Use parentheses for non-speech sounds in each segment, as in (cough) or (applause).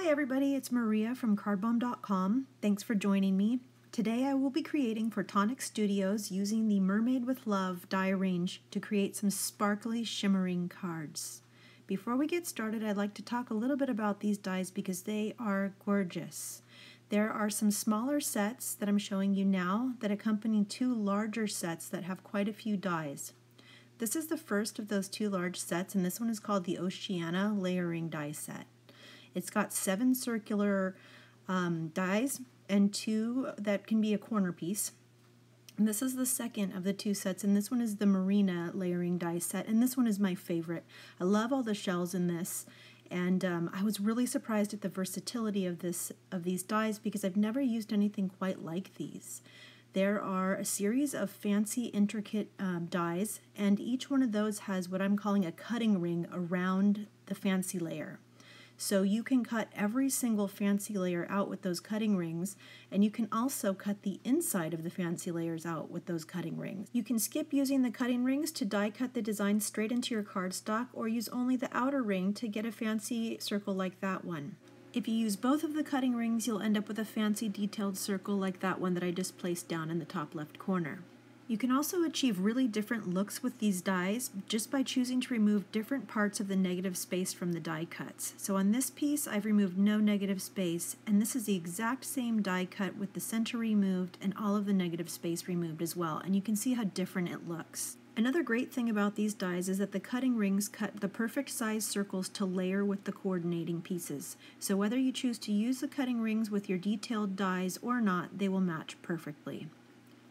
Hi everybody, it's Maria from cardbomb.com. Thanks for joining me. Today I will be creating for Tonic Studios using the Mermaid with Love die range to create some sparkly shimmering cards. Before we get started, I'd like to talk a little bit about these dies because they are gorgeous. There are some smaller sets that I'm showing you now that accompany two larger sets that have quite a few dies. This is the first of those two large sets, and this one is called the Oceana Layering Die Set. It's got seven circular um, dies and two that can be a corner piece. And this is the second of the two sets, and this one is the Marina layering die set, and this one is my favorite. I love all the shells in this, and um, I was really surprised at the versatility of this of these dies because I've never used anything quite like these. There are a series of fancy, intricate um, dies, and each one of those has what I'm calling a cutting ring around the fancy layer. So you can cut every single fancy layer out with those cutting rings, and you can also cut the inside of the fancy layers out with those cutting rings. You can skip using the cutting rings to die cut the design straight into your cardstock, or use only the outer ring to get a fancy circle like that one. If you use both of the cutting rings, you'll end up with a fancy detailed circle like that one that I just placed down in the top left corner. You can also achieve really different looks with these dies just by choosing to remove different parts of the negative space from the die cuts. So on this piece, I've removed no negative space, and this is the exact same die cut with the center removed and all of the negative space removed as well, and you can see how different it looks. Another great thing about these dies is that the cutting rings cut the perfect size circles to layer with the coordinating pieces. So whether you choose to use the cutting rings with your detailed dies or not, they will match perfectly.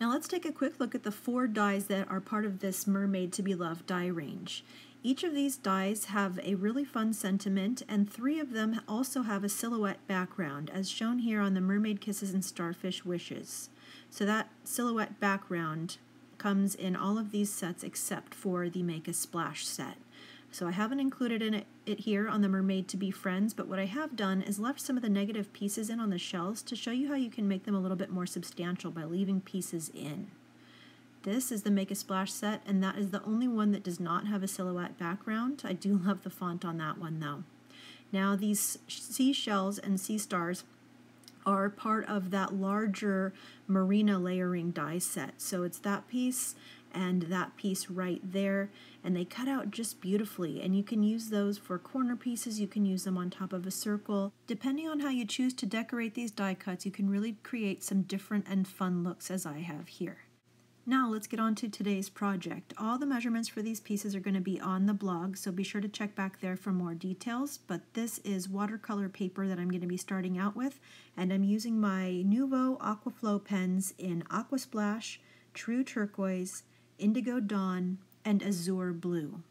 Now let's take a quick look at the four dies that are part of this Mermaid to be Loved die range. Each of these dies have a really fun sentiment, and three of them also have a silhouette background, as shown here on the Mermaid Kisses and Starfish Wishes. So that silhouette background comes in all of these sets except for the Make a Splash set. So I haven't included in it, it, here on the Mermaid to be Friends, but what I have done is left some of the negative pieces in on the shells to show you how you can make them a little bit more substantial by leaving pieces in. This is the Make a Splash set, and that is the only one that does not have a silhouette background. I do (laughs) love the font on that one though. Now these seashells and sea stars are part of that larger Marina layering die set. So it's that piece and that piece right there and they cut out just beautifully and you can use those for corner pieces you can use them on top of a circle depending on how you choose to decorate these die cuts you can really create some different and fun looks as I have here now let's get on to today's project. All the measurements for these pieces are going to be on the blog, so be sure to check back there for more details. But this is watercolor paper that I'm going to be starting out with, and I'm using my Nuvo Aquaflow pens in Aqua Splash, True Turquoise, Indigo Dawn, and Azure Blue.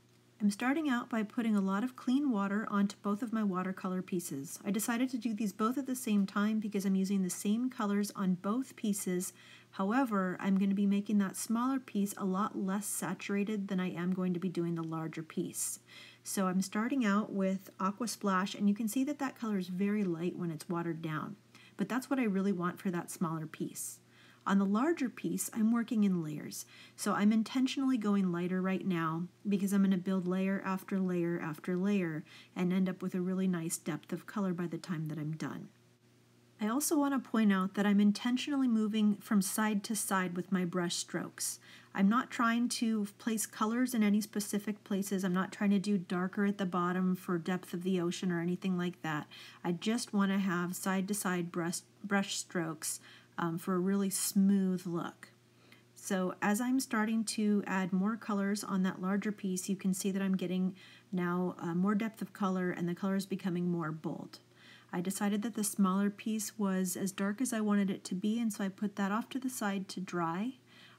I'm starting out by putting a lot of clean water onto both of my watercolor pieces. I decided to do these both at the same time because I'm using the same colors on both pieces. However, I'm going to be making that smaller piece a lot less saturated than I am going to be doing the larger piece. So I'm starting out with Aqua Splash, and you can see that that color is very light when it's watered down. But that's what I really want for that smaller piece. On the larger piece, I'm working in layers. So I'm intentionally going lighter right now because I'm going to build layer after layer after layer and end up with a really nice depth of color by the time that I'm done. I also want to point out that I'm intentionally moving from side to side with my brush strokes. I'm not trying to place colors in any specific places. I'm not trying to do darker at the bottom for depth of the ocean or anything like that. I just want to have side to side brush, brush strokes um, for a really smooth look. So as I'm starting to add more colors on that larger piece, you can see that I'm getting now uh, more depth of color and the color is becoming more bold. I decided that the smaller piece was as dark as I wanted it to be and so I put that off to the side to dry.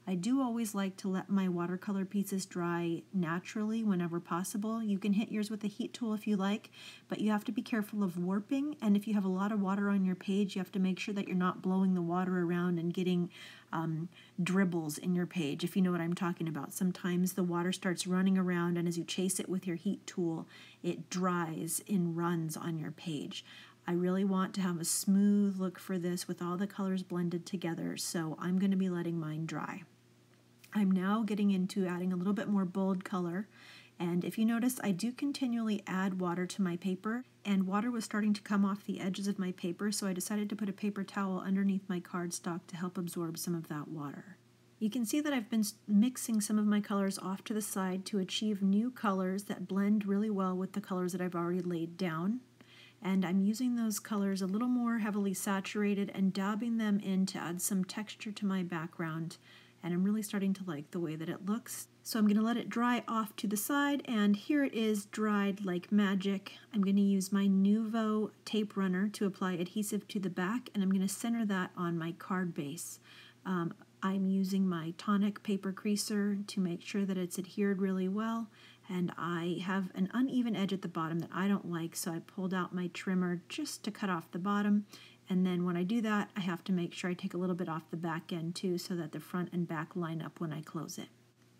I do always like to let my watercolor pieces dry naturally whenever possible. You can hit yours with a heat tool if you like, but you have to be careful of warping. And if you have a lot of water on your page, you have to make sure that you're not blowing the water around and getting um, dribbles in your page, if you know what I'm talking about. Sometimes the water starts running around, and as you chase it with your heat tool, it dries in runs on your page. I really want to have a smooth look for this with all the colors blended together, so I'm going to be letting mine dry. I'm now getting into adding a little bit more bold color And if you notice, I do continually add water to my paper, and water was starting to come off the edges of my paper, so I decided to put a paper towel underneath my cardstock to help absorb some of that water. You can see that I've been mixing some of my colors off to the side to achieve new colors that blend really well with the colors that I've already laid down. And I'm using those colors a little more heavily saturated and dabbing them in to add some texture to my background. And I'm really starting to like the way that it looks. So I'm going to let it dry off to the side and here it is dried like magic. I'm going to use my Nuvo tape runner to apply adhesive to the back and I'm going to center that on my card base. Um, I'm using my tonic paper creaser to make sure that it's adhered really well and I have an uneven edge at the bottom that I don't like so I pulled out my trimmer just to cut off the bottom and then when I do that I have to make sure I take a little bit off the back end too so that the front and back line up when I close it.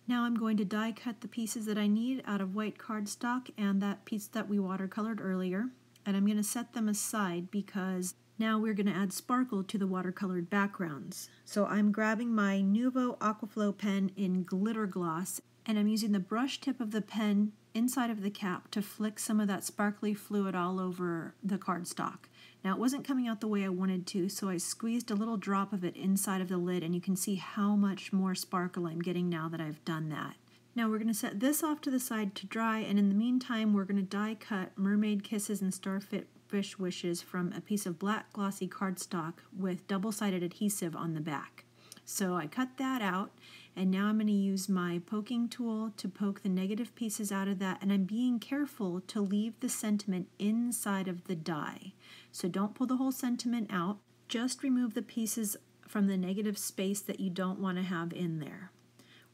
Now I'm going to die cut the pieces that I need out of white cardstock and that piece that we watercolored earlier and I'm going to set them aside because now we're going to add sparkle to the watercolored backgrounds. So I'm grabbing my Nuvo Aquaflow pen in glitter gloss and I'm using the brush tip of the pen inside of the cap to flick some of that sparkly fluid all over the cardstock. Now it wasn't coming out the way I wanted to, so I squeezed a little drop of it inside of the lid and you can see how much more sparkle I'm getting now that I've done that. Now we're going to set this off to the side to dry and in the meantime we're going to die cut Mermaid Kisses and Starfit fish wishes from a piece of black glossy cardstock with double-sided adhesive on the back. So I cut that out and now I'm going to use my poking tool to poke the negative pieces out of that and I'm being careful to leave the sentiment inside of the die. So don't pull the whole sentiment out, just remove the pieces from the negative space that you don't want to have in there.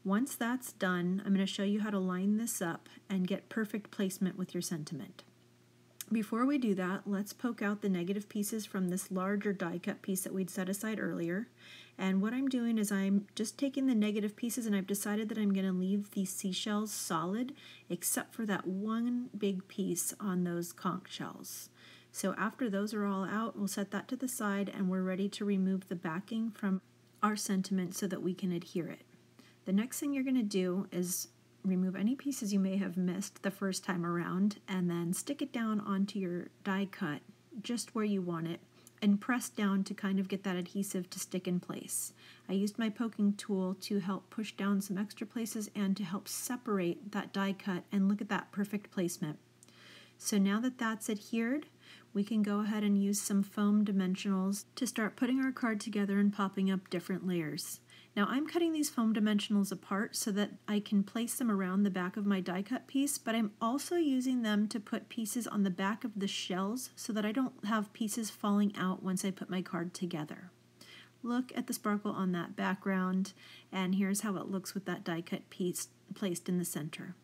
Once that's done, I'm going to show you how to line this up and get perfect placement with your sentiment. Before we do that, let's poke out the negative pieces from this larger die cut piece that we'd set aside earlier. And what I'm doing is I'm just taking the negative pieces and I've decided that I'm going to leave these seashells solid except for that one big piece on those conch shells. So after those are all out, we'll set that to the side and we're ready to remove the backing from our sentiment so that we can adhere it. The next thing you're going to do is remove any pieces you may have missed the first time around and then stick it down onto your die cut just where you want it and press down to kind of get that adhesive to stick in place. I used my poking tool to help push down some extra places and to help separate that die cut and look at that perfect placement. So now that that's adhered, we can go ahead and use some foam dimensionals to start putting our card together and popping up different layers. Now I'm cutting these foam dimensionals apart so that I can place them around the back of my die cut piece, but I'm also using them to put pieces on the back of the shells so that I don't have pieces falling out once I put my card together. Look at the sparkle on that background, and here's how it looks with that die cut piece placed in the center.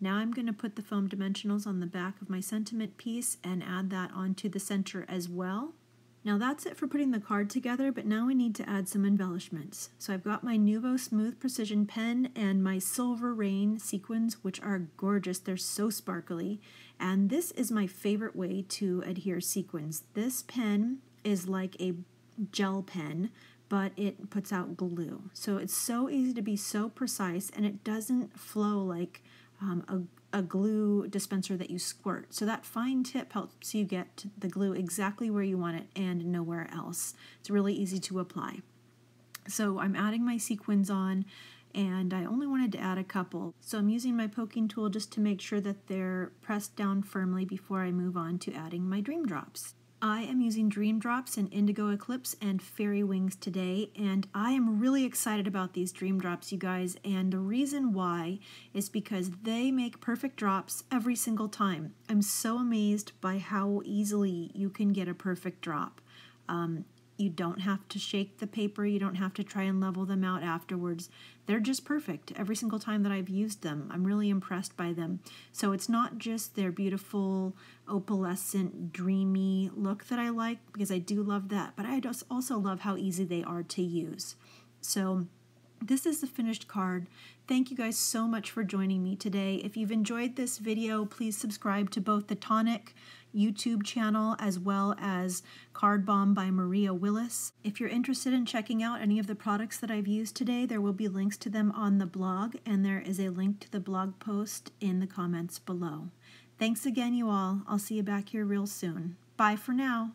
Now I'm going to put the foam dimensionals on the back of my sentiment piece and add that onto the center as well. Now that's it for putting the card together, but now we need to add some embellishments. So I've got my Nuvo Smooth Precision pen and my Silver Rain sequins, which are gorgeous. They're so sparkly. And this is my favorite way to adhere sequins. This pen is like a gel pen, but it puts out glue. So it's so easy to be so precise and it doesn't flow like um, a a glue dispenser that you squirt. So that fine tip helps you get the glue exactly where you want it and nowhere else. It's really easy to apply. So I'm adding my sequins on and I only wanted to add a couple. So I'm using my poking tool just to make sure that they're pressed down firmly before I move on to adding my dream drops. I am using Dream Drops and Indigo Eclipse and Fairy Wings today, and I am really excited about these Dream Drops, you guys. And the reason why is because they make perfect drops every single time. I'm so amazed by how easily you can get a perfect drop. Um, you don't have to shake the paper, you don't have to try and level them out afterwards. They're just perfect every single time that I've used them. I'm really impressed by them. So it's not just their beautiful opalescent, dreamy look that I like, because I do love that, but I just also love how easy they are to use. So this is the finished card. Thank you guys so much for joining me today. If you've enjoyed this video, please subscribe to both the Tonic YouTube channel as well as Card Bomb by Maria Willis. If you're interested in checking out any of the products that I've used today, there will be links to them on the blog, and there is a link to the blog post in the comments below. Thanks again, you all. I'll see you back here real soon. Bye for now.